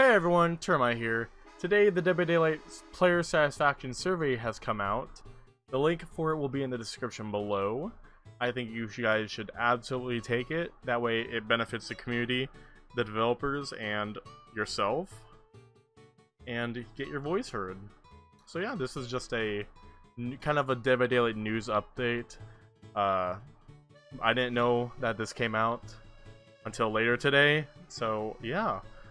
Hey everyone, Termite here. Today, the Dead by Daylight Player Satisfaction Survey has come out. The link for it will be in the description below. I think you guys should absolutely take it. That way it benefits the community, the developers, and yourself. And get your voice heard. So yeah, this is just a kind of a Dead by Daylight news update. Uh, I didn't know that this came out until later today. So yeah,